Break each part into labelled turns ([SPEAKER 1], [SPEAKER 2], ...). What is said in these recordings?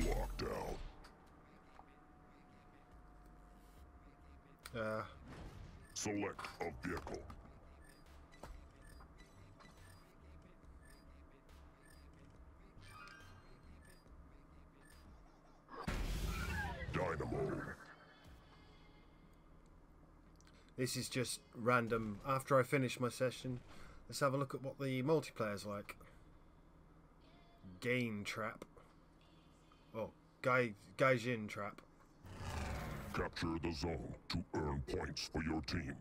[SPEAKER 1] Lockdown.
[SPEAKER 2] Uh,
[SPEAKER 1] Select a vehicle. Dynamo.
[SPEAKER 2] this is just random. After I finish my session, let's have a look at what the multiplayer's like. Game trap. Gai Gaijin trap.
[SPEAKER 1] Capture the zone to earn points for your team.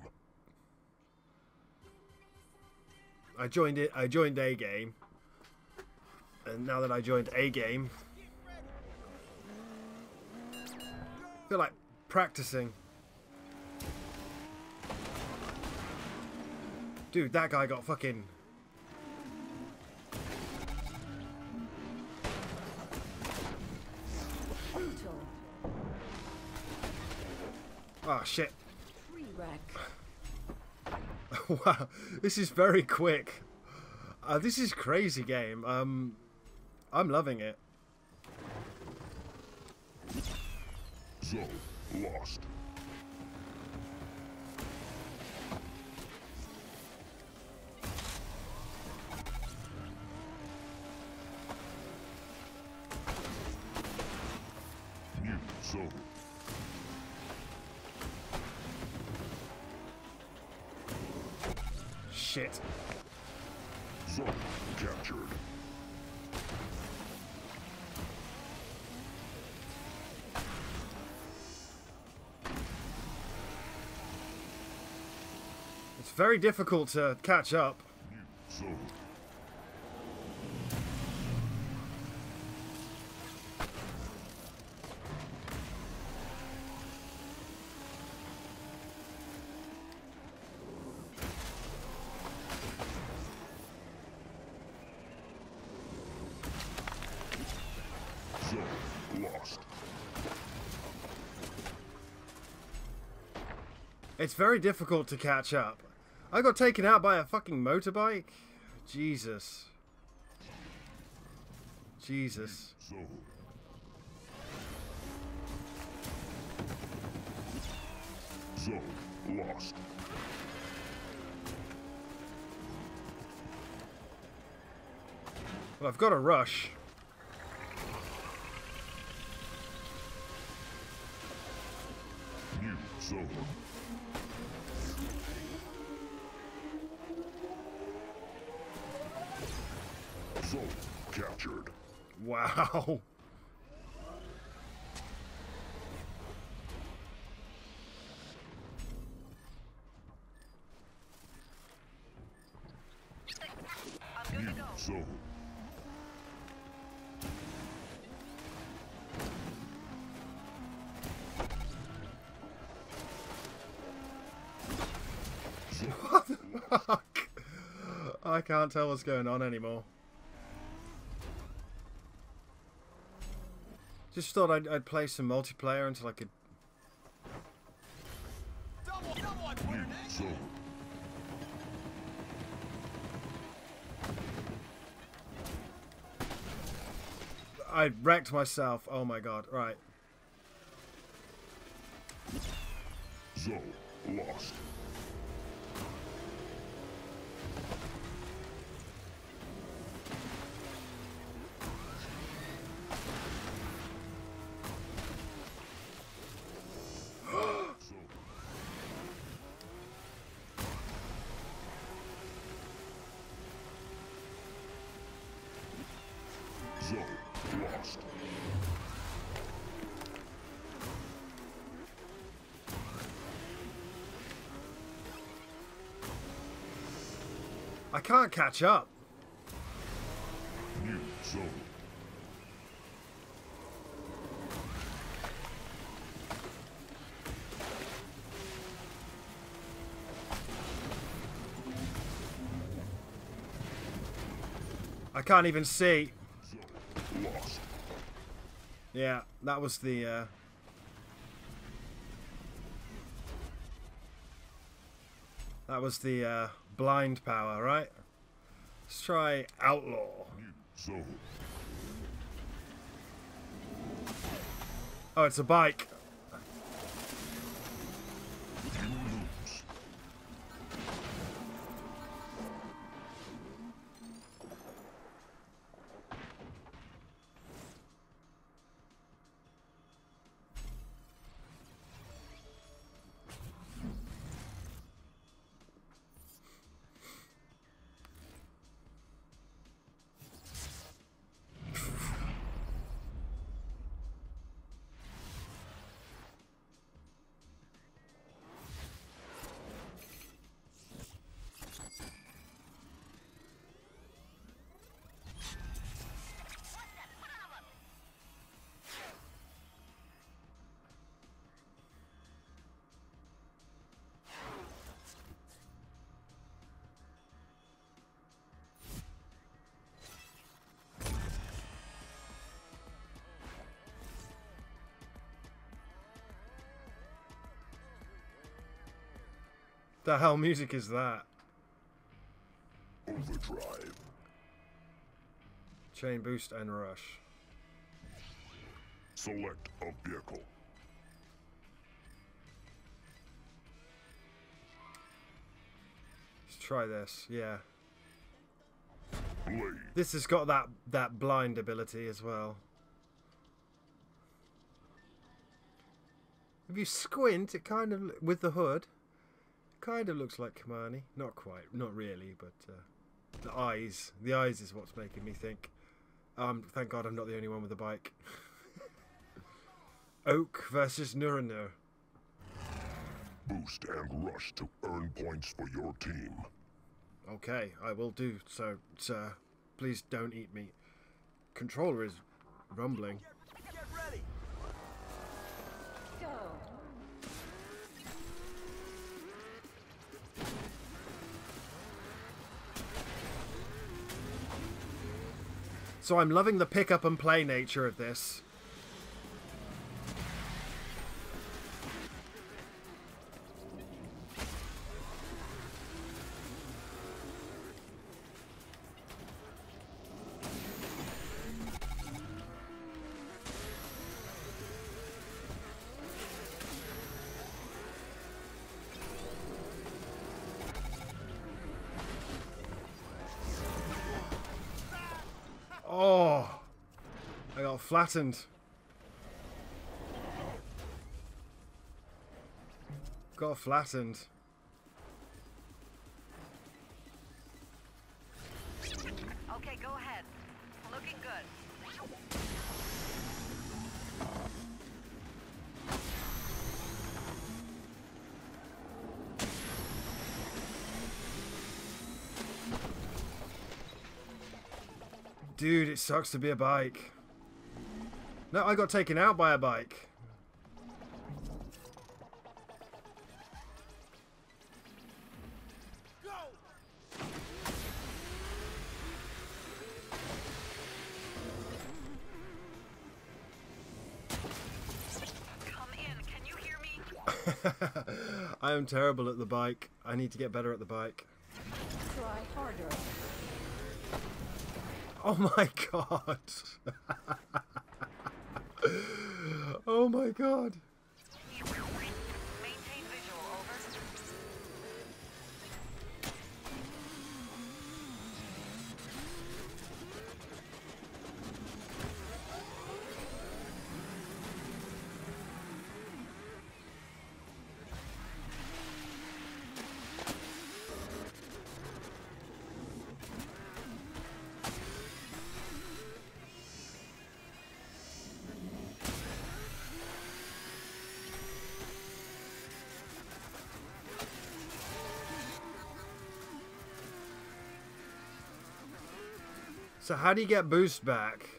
[SPEAKER 2] I joined it. I joined a game, and now that I joined a game, I feel like practicing. Dude, that guy got fucking. Oh shit! Wow, this is very quick. Uh, this is crazy game. Um, I'm loving it.
[SPEAKER 1] Zone lost. New zone.
[SPEAKER 2] Shit.
[SPEAKER 1] Zone captured.
[SPEAKER 2] It's very difficult to catch up.
[SPEAKER 1] New zone. Zone lost.
[SPEAKER 2] It's very difficult to catch up. I got taken out by a fucking motorbike. Jesus. Jesus.
[SPEAKER 1] Zone. Lost.
[SPEAKER 2] Well, I've got a rush.
[SPEAKER 1] New zone. Zone captured.
[SPEAKER 2] Wow.
[SPEAKER 1] New zone. Zone.
[SPEAKER 2] Fuck. I can't tell what's going on anymore. Just thought I'd, I'd play some multiplayer until I could.
[SPEAKER 1] New zone.
[SPEAKER 2] I wrecked myself. Oh my god. Right.
[SPEAKER 1] Zone lost.
[SPEAKER 2] I can't catch up.
[SPEAKER 1] New zone.
[SPEAKER 2] I can't even see. Yeah, that was the. Uh... That was the uh, blind power, right? Let's try outlaw. Oh, it's a bike. The hell music is that?
[SPEAKER 1] Overdrive.
[SPEAKER 2] Chain boost and rush.
[SPEAKER 1] Select a vehicle.
[SPEAKER 2] Let's try this. Yeah.
[SPEAKER 1] Blade.
[SPEAKER 2] This has got that that blind ability as well. If you squint, it kind of with the hood, kind of looks like Kamani. Not quite, not really, but uh, the eyes, the eyes is what's making me think. Um, thank God I'm not the only one with a bike. Oak versus Nurenur.
[SPEAKER 1] Boost and rush to earn points for your team.
[SPEAKER 2] Okay, I will do so, sir. Please don't eat me. Controller is rumbling. Get ready.
[SPEAKER 3] Go.
[SPEAKER 2] So I'm loving the pick up and play nature of this. Got flattened. Got flattened.
[SPEAKER 4] Okay, go ahead. Looking good.
[SPEAKER 2] Dude, it sucks to be a bike. No, I got taken out by a bike.
[SPEAKER 4] Come in. Can you hear me?
[SPEAKER 2] I am terrible at the bike. I need to get better at the bike.
[SPEAKER 3] Try harder.
[SPEAKER 2] Oh my god. oh my god. So how do you get boost back?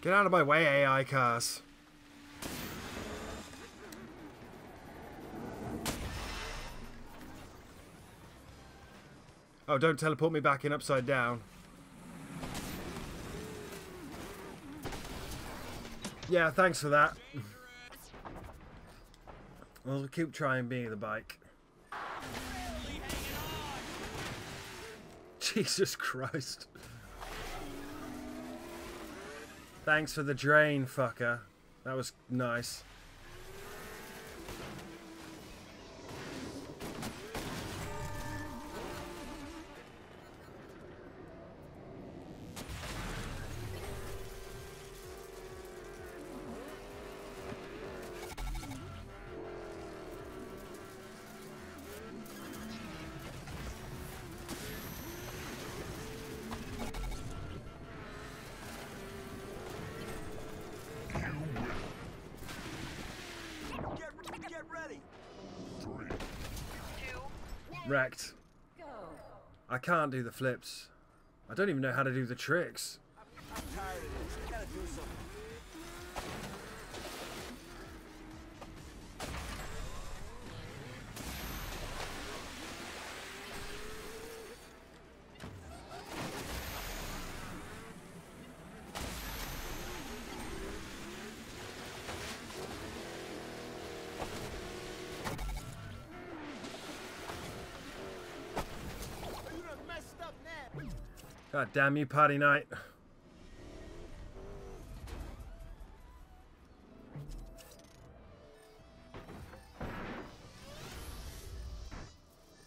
[SPEAKER 2] Get out of my way, AI cars. Oh, don't teleport me back in upside down. Yeah, thanks for that. We'll keep trying being the bike. Jesus Christ. Thanks for the drain, fucker. That was nice. I can't do the flips. I don't even know how to do the tricks. God damn you, party night.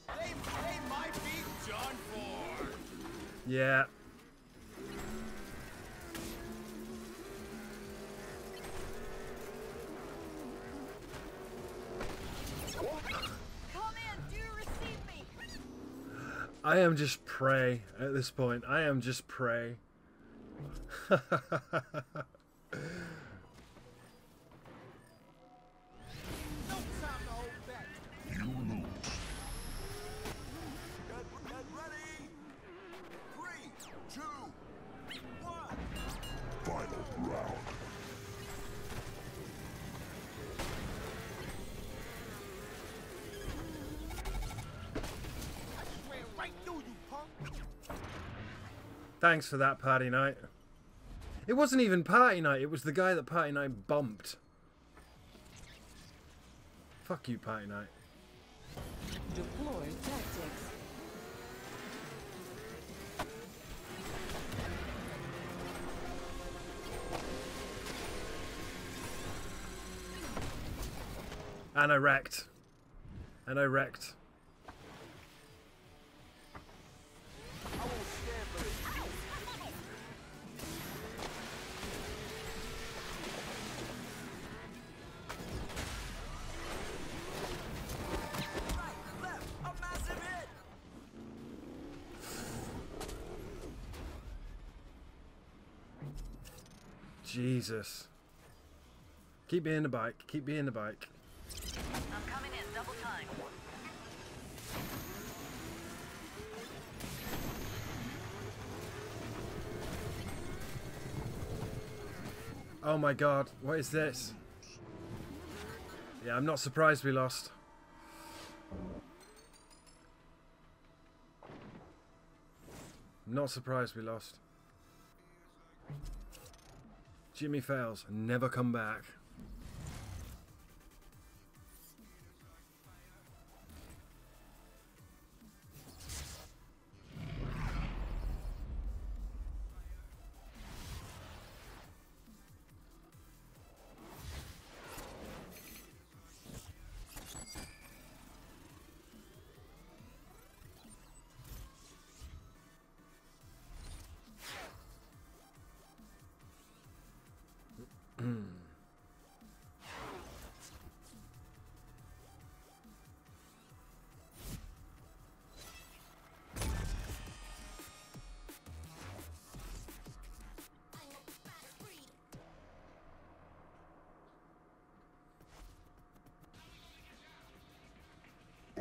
[SPEAKER 5] They, they might be done for.
[SPEAKER 2] Yeah.
[SPEAKER 3] In. Do you receive me?
[SPEAKER 2] I am just prey at this point. I am just prey. Thanks for that, party night. It wasn't even party night. It was the guy that party night bumped. Fuck you, party night.
[SPEAKER 3] Deploy tactics.
[SPEAKER 2] And I wrecked. And I wrecked. Jesus. Keep being the bike. Keep being the bike.
[SPEAKER 4] I'm coming in. Double time.
[SPEAKER 2] Oh my god, what is this? Yeah, I'm not surprised we lost. Not surprised we lost. Jimi fails. Never come back.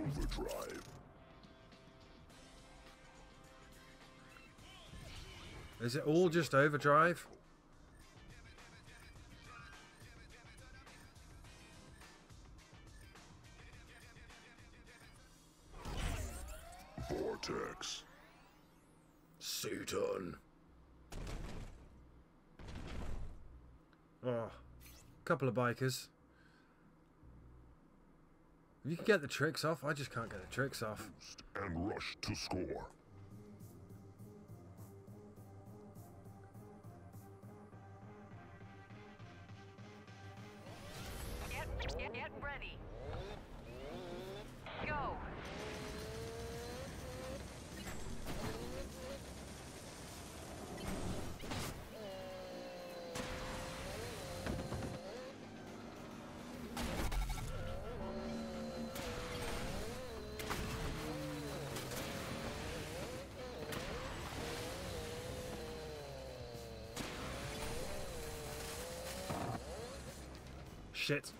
[SPEAKER 1] Overdrive.
[SPEAKER 2] Is it all just overdrive?
[SPEAKER 1] Vortex.
[SPEAKER 2] Suit on. Oh, couple of bikers. You can get the tricks off. I just can't get the tricks off.
[SPEAKER 1] And rush to score.
[SPEAKER 2] Shit.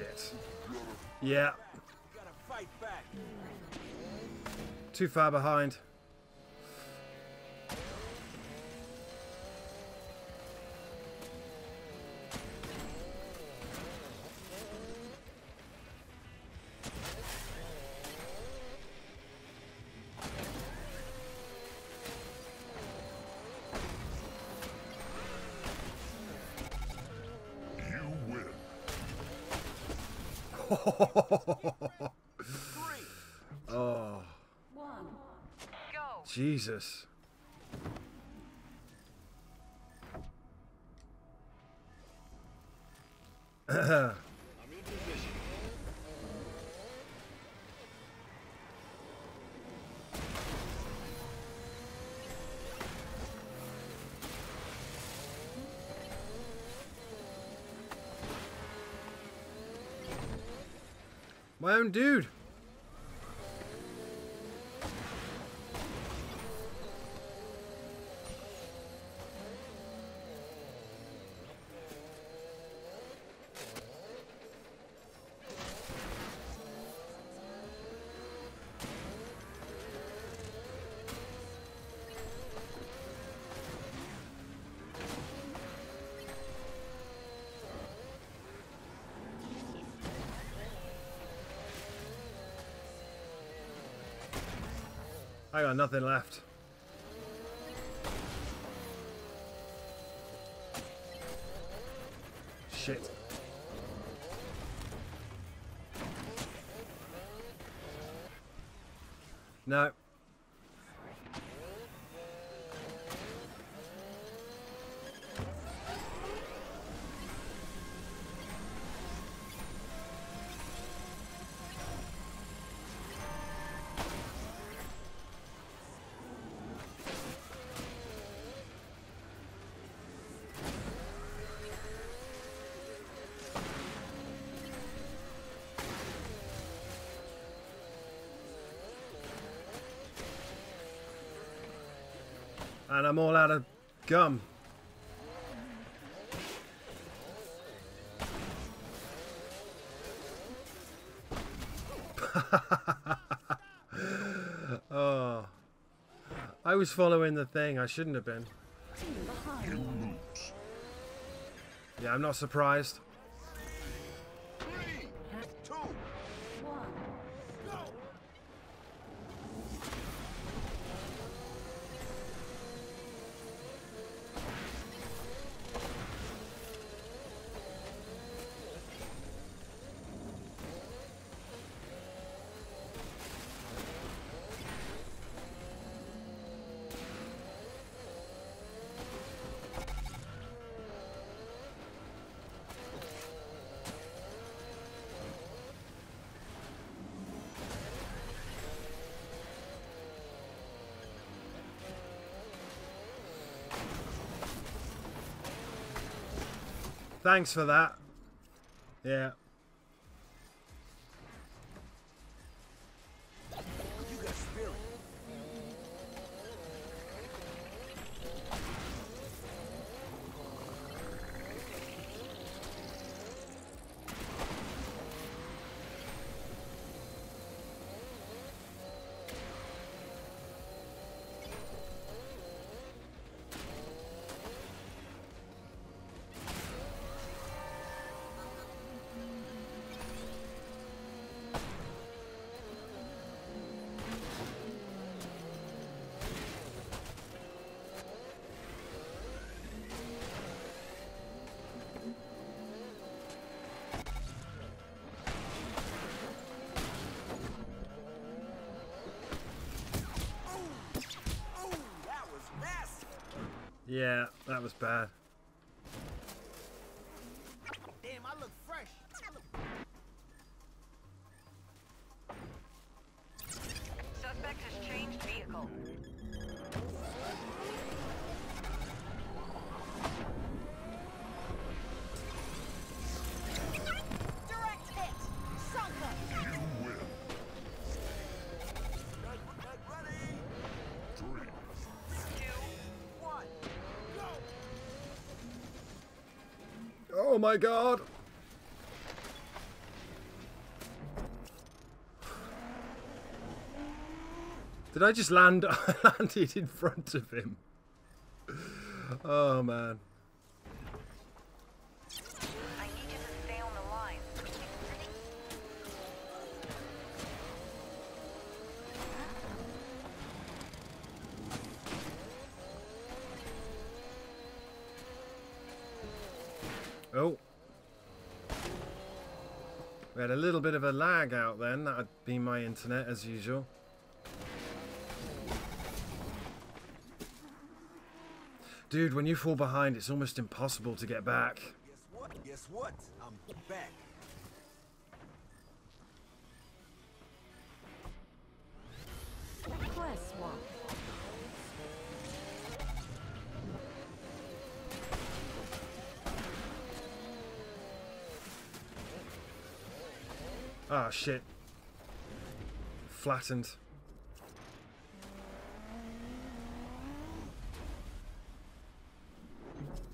[SPEAKER 2] Shit. Yeah,
[SPEAKER 5] Gotta fight back.
[SPEAKER 2] too far behind. Jesus. My own dude. I got nothing left. Shit. No. I'm all out of gum. oh. I was following the thing. I shouldn't have been.
[SPEAKER 3] Team behind.
[SPEAKER 1] You lose.
[SPEAKER 2] Yeah, I'm not surprised. Thanks for that. Yeah.
[SPEAKER 5] That was
[SPEAKER 2] bad.
[SPEAKER 5] Damn, I look fresh.
[SPEAKER 4] Suspect has changed vehicle.
[SPEAKER 2] My god! Did I just land? I landed in front of him. Oh man. We had a little bit of a lag out then. That'd be my internet as usual. Dude, when you fall behind, it's almost impossible to get back.
[SPEAKER 5] Guess what? Guess what? I'm back.
[SPEAKER 3] Quest swap.
[SPEAKER 2] Ah, shit. Flattened.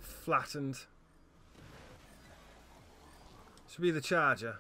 [SPEAKER 2] Flattened. Should be the charger.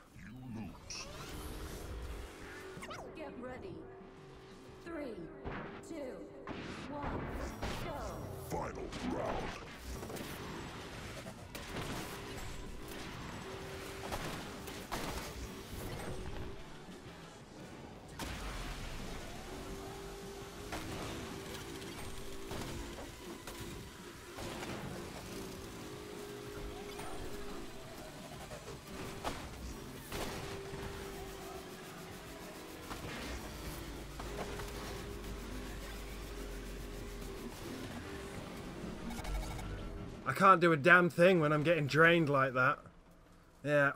[SPEAKER 2] Can't do a damn thing when I'm getting drained like that. Yeah.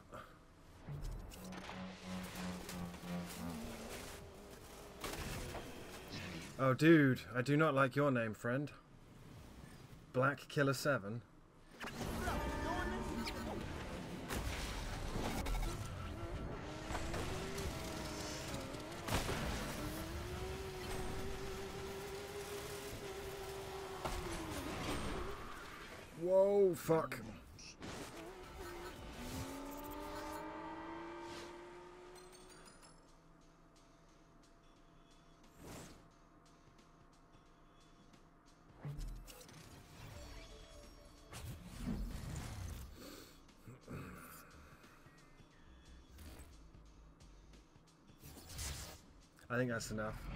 [SPEAKER 2] Oh, dude, I do not like your name, friend. Black Killer 7. Whoa, fuck. I think that's enough.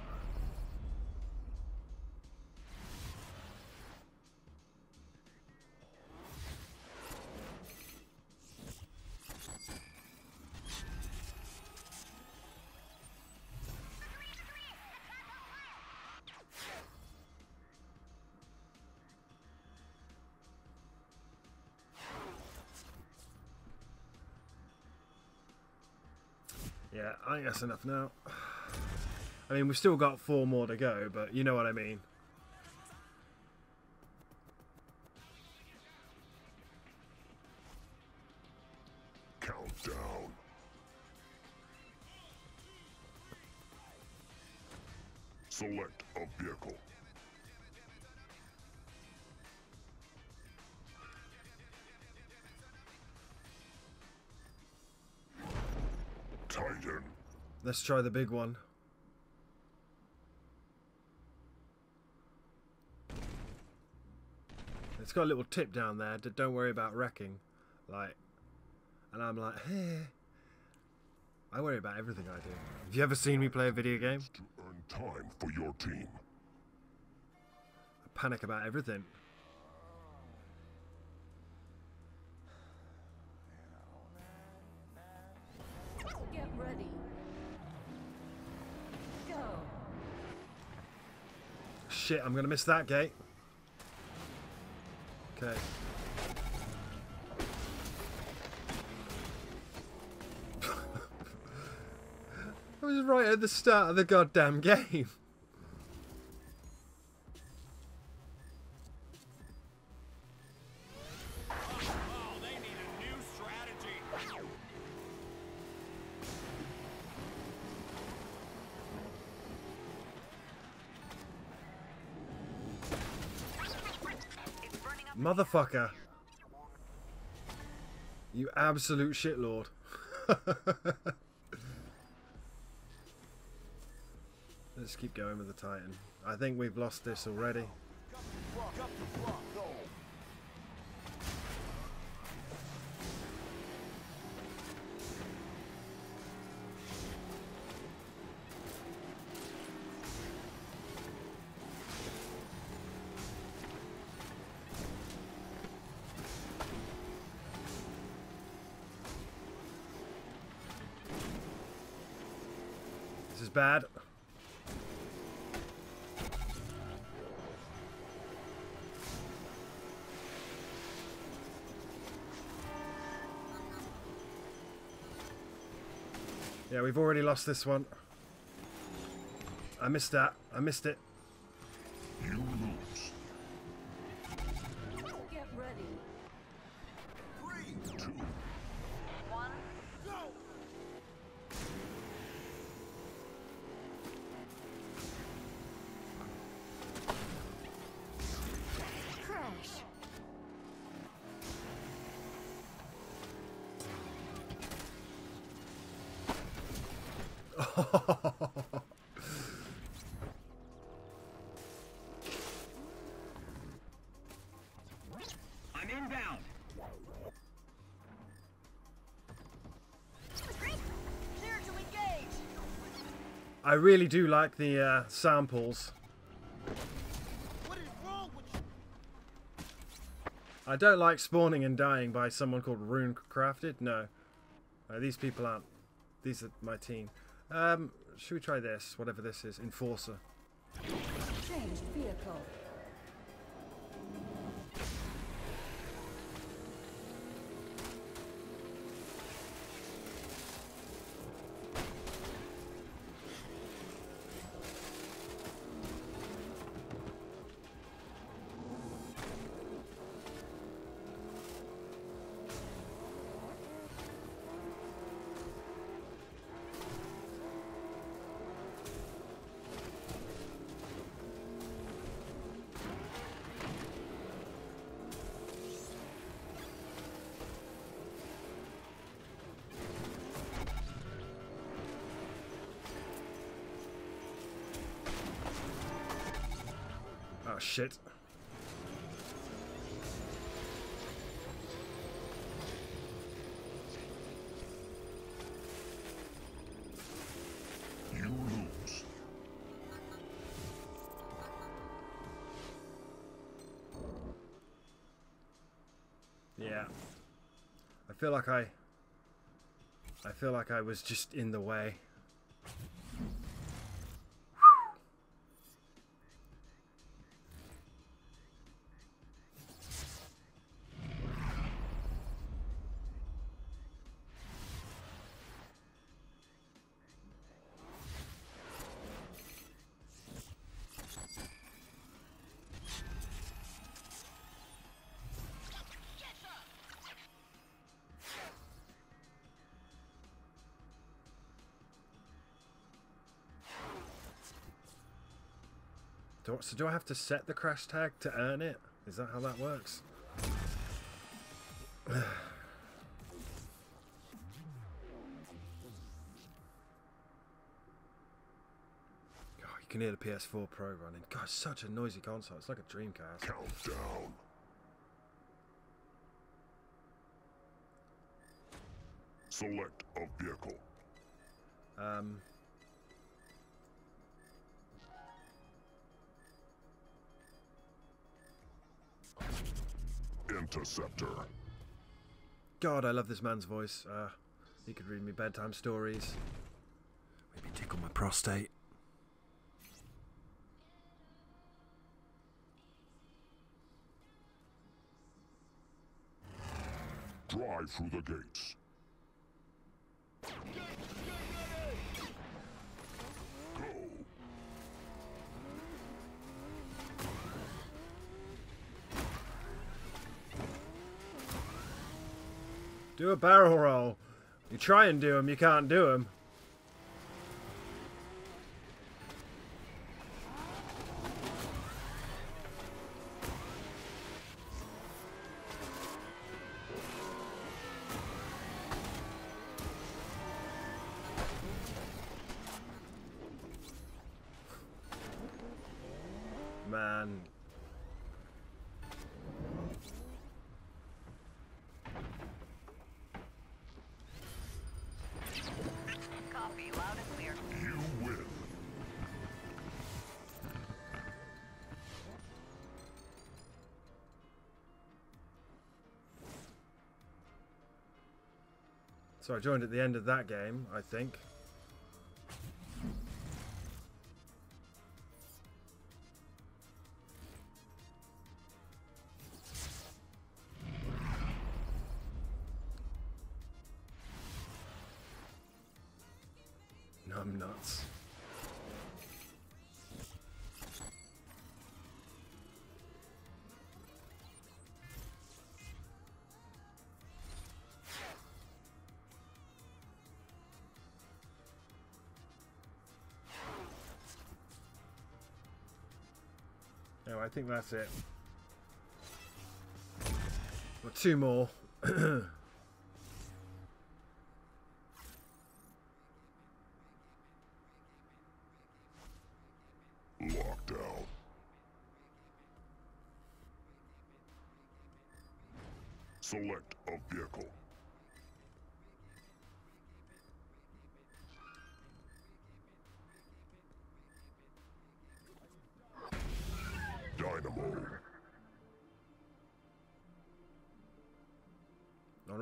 [SPEAKER 2] I think that's enough now. I mean, we've still got four more to go, but you know what I mean. Let's try the big one. It's got a little tip down there. Don't worry about wrecking. Like, and I'm like, hey. I worry about everything I do. Have you ever seen me play a video game?
[SPEAKER 1] To earn time for your team.
[SPEAKER 2] I panic about everything. Shit, I'm gonna miss that gate. Okay. I was right at the start of the goddamn game. Motherfucker. You absolute shitlord. Let's keep going with the Titan. I think we've lost this already. Bad. Yeah, we've already lost this one. I missed that. I missed it. I really do like the uh, samples.
[SPEAKER 6] What is wrong with you?
[SPEAKER 2] I don't like spawning and dying by someone called Rune Crafted. No. Uh, these people aren't. These are my team. Um, should we try this? Whatever this is. Enforcer.
[SPEAKER 3] Changed vehicle.
[SPEAKER 2] Shit.
[SPEAKER 1] You lose.
[SPEAKER 2] Yeah. I feel like I. I feel like I was just in the way. Do, so do I have to set the crash tag to earn it? Is that how that works? God, you can hear the PS4 Pro running. God, it's such a noisy console. It's like a Dreamcast.
[SPEAKER 1] Countdown. Select a vehicle.
[SPEAKER 2] Um,
[SPEAKER 1] Interceptor.
[SPEAKER 2] God, I love this man's voice. Uh, he could read me bedtime stories. Maybe tickle my prostate.
[SPEAKER 1] Drive through the gates.
[SPEAKER 2] Do a barrel roll. You try and do them, you can't do them. So I joined at the end of that game, I think. I think that's it. Well, two more.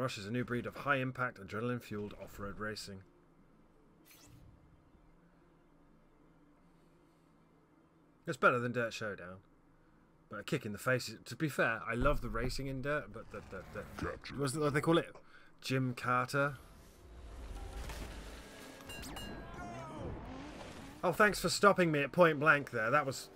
[SPEAKER 2] Onrush is a new breed of high impact, adrenaline fueled off road racing. It's better than Dirt Showdown. But a kick in the face. is- To be fair, I love the racing in Dirt, but the, the, the
[SPEAKER 1] Capture.
[SPEAKER 2] what's the, what they call it? Jim Carter. Oh, thanks for stopping me at point blank there. That was.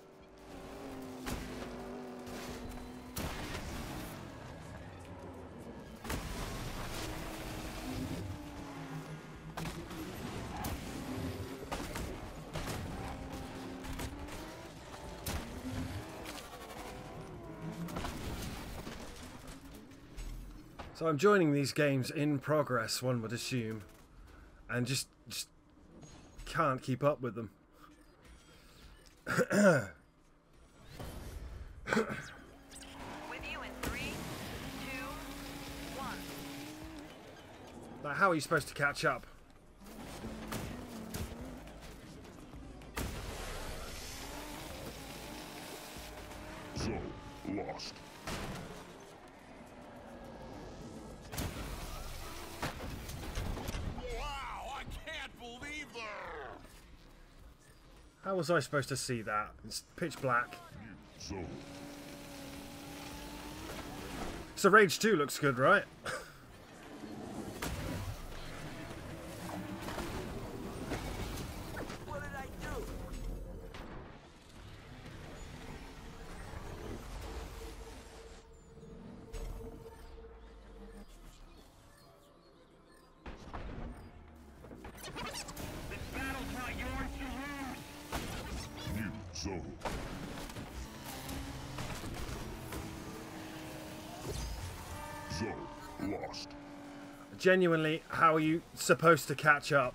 [SPEAKER 2] So I'm joining these games in progress, one would assume, and just just can't keep up with them.
[SPEAKER 4] With you in three, two, one.
[SPEAKER 2] Like, how are you supposed to catch up?
[SPEAKER 1] Zone lost.
[SPEAKER 2] How was I supposed to see that? It's pitch black. So Rage 2 looks good, right? Genuinely, how are you supposed to catch up?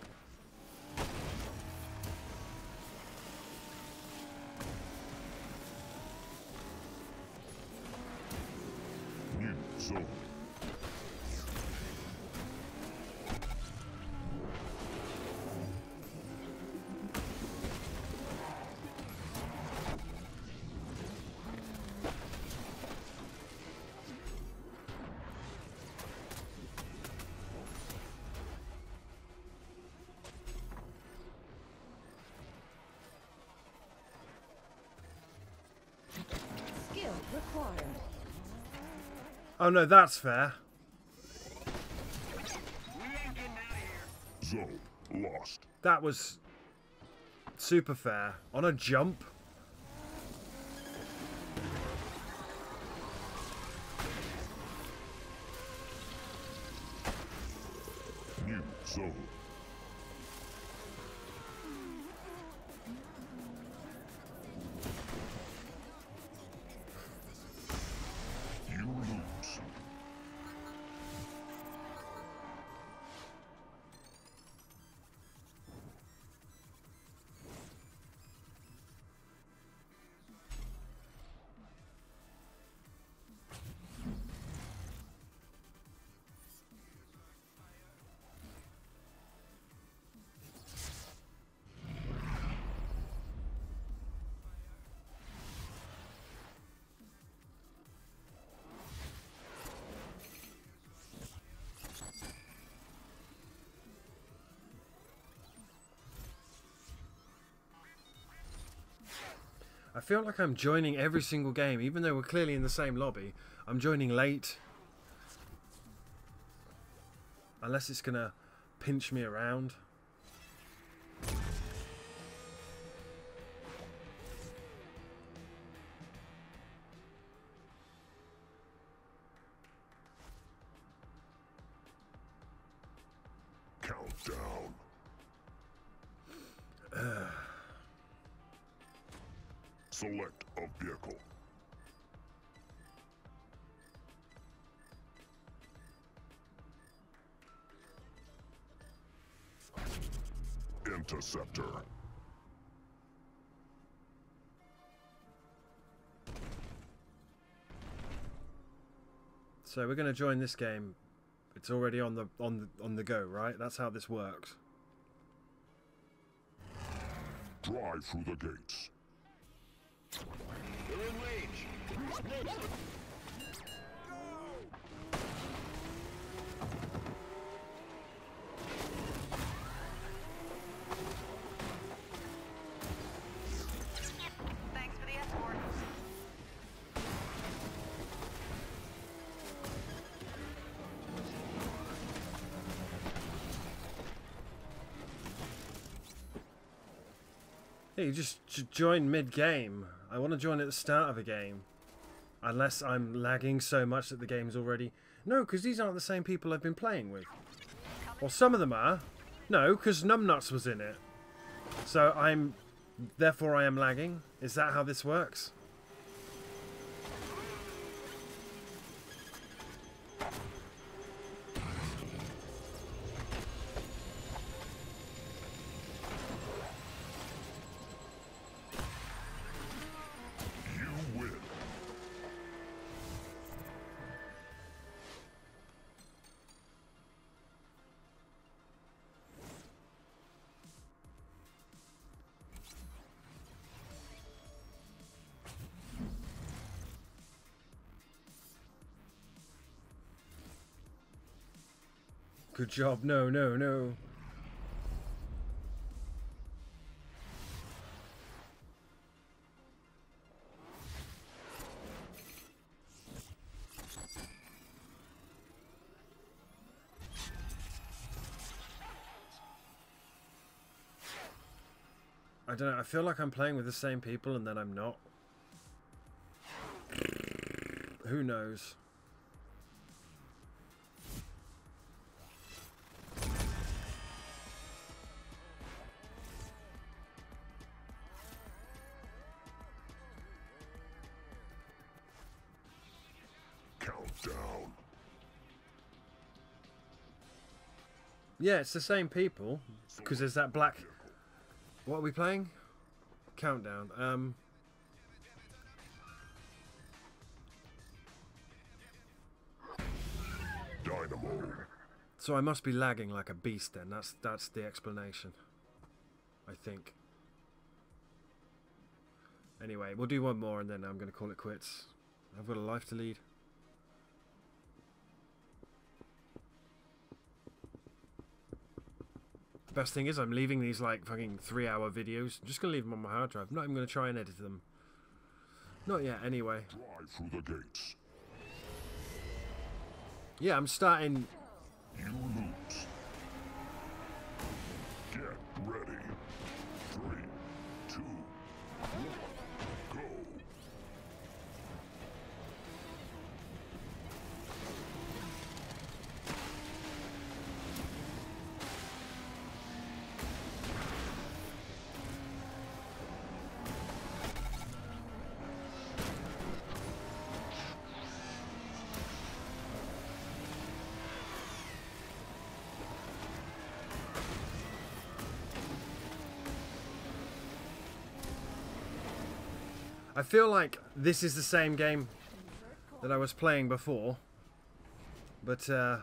[SPEAKER 3] Required.
[SPEAKER 2] Oh no, that's fair.
[SPEAKER 1] Zone lost.
[SPEAKER 2] That was super fair. On a jump. I feel like I'm joining every single game, even though we're clearly in the same lobby. I'm joining late. Unless it's gonna pinch me around. So we're gonna join this game. It's already on the on the on the go, right? That's how this works.
[SPEAKER 1] Drive through the gates.
[SPEAKER 5] They're in range.
[SPEAKER 2] You just join mid-game. I want to join at the start of a game. Unless I'm lagging so much that the game's already... No, because these aren't the same people I've been playing with. Well, some of them are. No, because Numbnuts was in it. So I'm... Therefore I am lagging. Is that how this works? Good job. No, no, no. I don't know. I feel like I'm playing with the same people and then I'm not. Who knows? Yeah, it's the same people because there's that black. What are we playing? Countdown. Um.
[SPEAKER 1] Dynamo.
[SPEAKER 2] So I must be lagging like a beast then. That's that's the explanation. I think. Anyway, we'll do one more and then I'm going to call it quits. I've got a life to lead. The best thing is I'm leaving these like fucking three hour videos. I'm just going to leave them on my hard drive. I'm not even going to try and edit them. Not yet, anyway.
[SPEAKER 1] Drive through the gates.
[SPEAKER 2] Yeah, I'm starting
[SPEAKER 1] You lose. Get ready.
[SPEAKER 2] I feel like this is the same game that I was playing before. But, uh,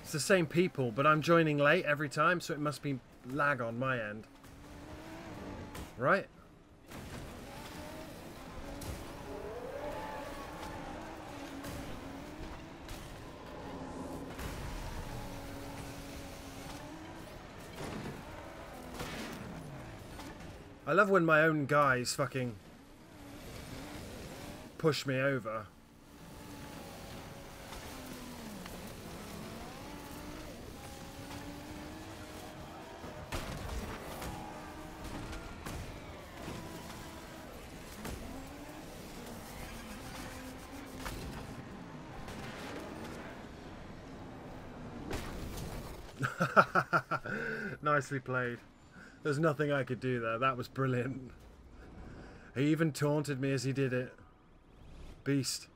[SPEAKER 2] it's the same people, but I'm joining late every time, so it must be lag on my end. Right? Love when my own guys fucking push me over. Nicely played. There's nothing I could do there. That was brilliant. He even taunted me as he did it. Beast.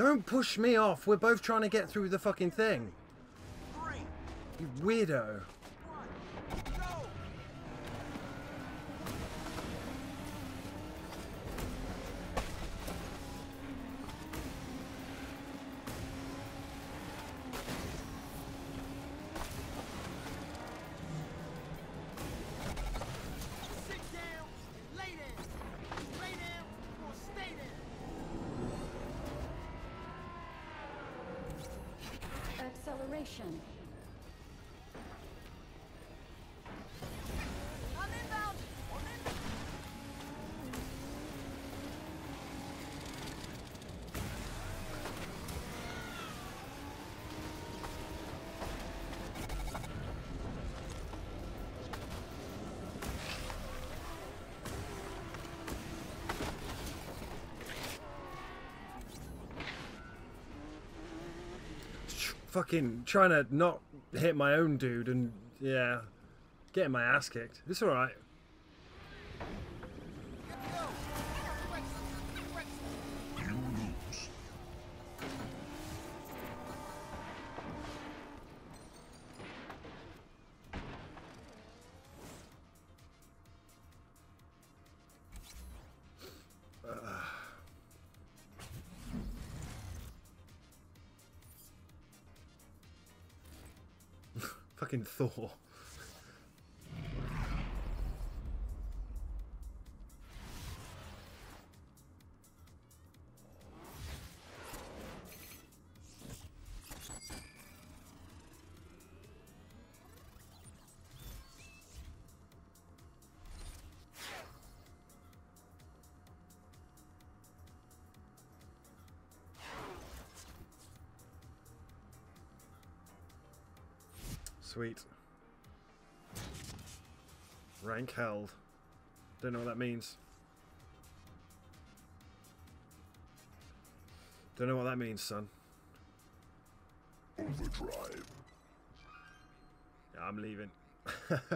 [SPEAKER 2] Don't push me off. We're both trying to get through the fucking thing. You weirdo. Fucking trying to not hit my own dude and, yeah, getting my ass kicked. It's alright.
[SPEAKER 1] You
[SPEAKER 2] Fucking Thor. Sweet. Rank held. Don't know what that means. Don't know what that means, son.
[SPEAKER 1] Overdrive.
[SPEAKER 2] Yeah, I'm leaving.